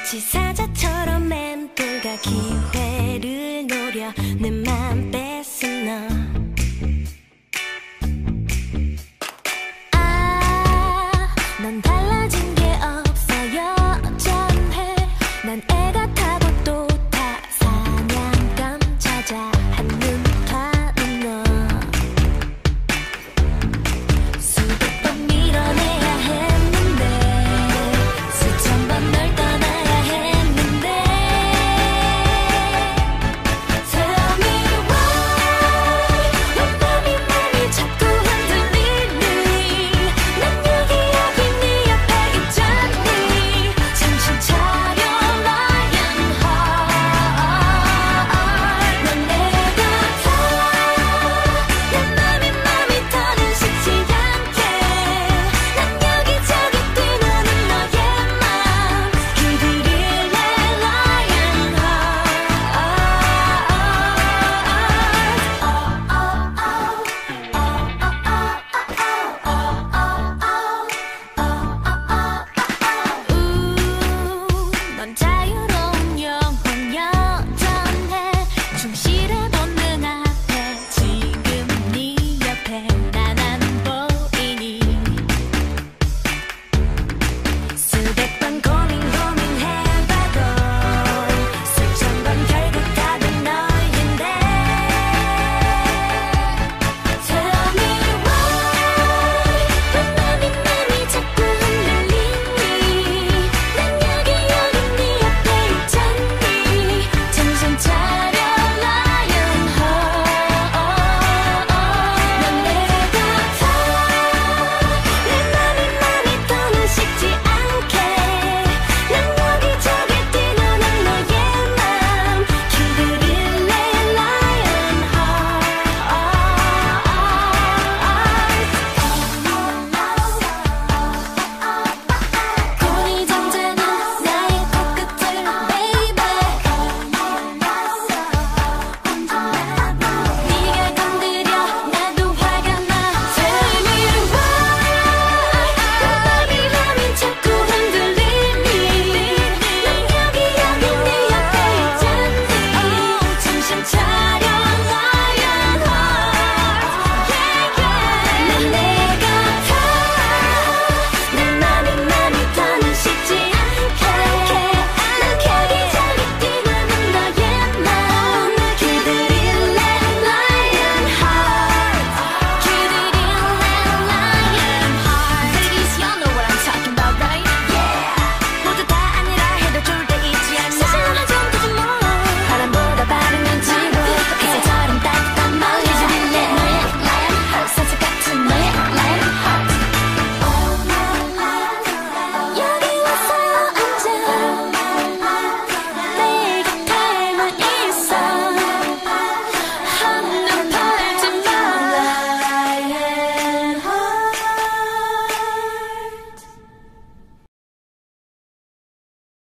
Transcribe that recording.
마치 사자처럼 맴돌다 기회를 노려 내맘 뺏은 너.